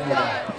Yeah.